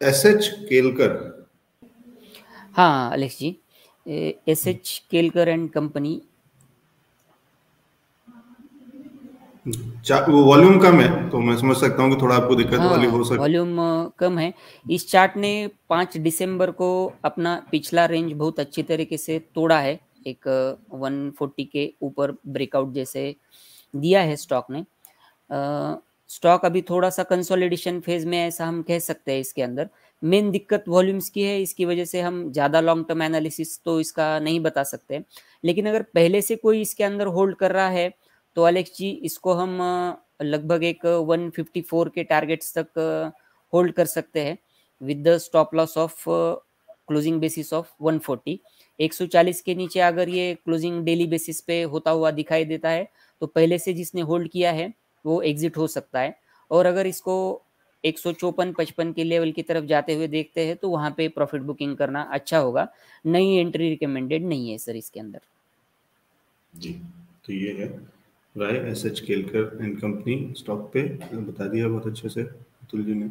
S H Kelkar हाँ Alex ji S H Kelkar and company वो volume कम है तो मैं समझ सकता हूँ कि थोड़ा आपको दिक्कत हाँ, वाली हो सकती वॉल्यूम कम है। इस चार्ट ने पाँच दिसंबर को अपना पिछला रेंज बहुत अच्छी तरीके से तोड़ा है। एक 140 के ऊपर ब्रेकआउट जैसे दिया है स्टॉक ने। स्टॉक अभी थोड़ा सा कंसोलिडेशन फ़ेज़ में ऐसा हम कह सकते हैं इसके अंदर। मेन दिक्कत वॉल्यूम्स की है, इसकी वजह से हम ज़्यादा लॉन्ग टर्म एनालिसिस तो इसका नहीं बता सकते लेकिन अगर पहले से कोई इसके अंदर होल्ड कर रहा है तो अलेक्स जी, इसको हम लगभग एक 154 के टारगेट्स तक होल्ड कर सकते हैं। With the stop loss of closing basis of 140 140 के नीचे अगर ये क्लोजिंग डेली बेसिस पे होता हुआ दिखाई देता है तो पहले से जिसने होल्ड किया है वो एग्जिट हो सकता है। और अगर इसको एक सौ चौपन, पचपन के लेवल की तरफ़ जाते हुए देखते हैं तो वहाँ पे प्रॉफिट बुकिंग करना अच्छा होगा। नई एंट्री रिकमेंडेड नहीं है सर इसके अंदर। जी तो ये है। राय S H Kelkar and company stock पे। बता दिया बहुत अच्छे से, अतुल जी ने।